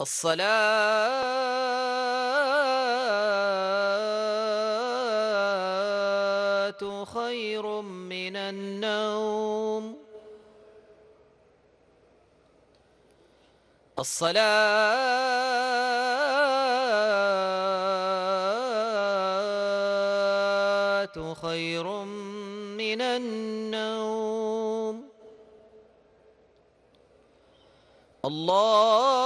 الصلاة خير من النوم. الصلاة خير من النوم. الله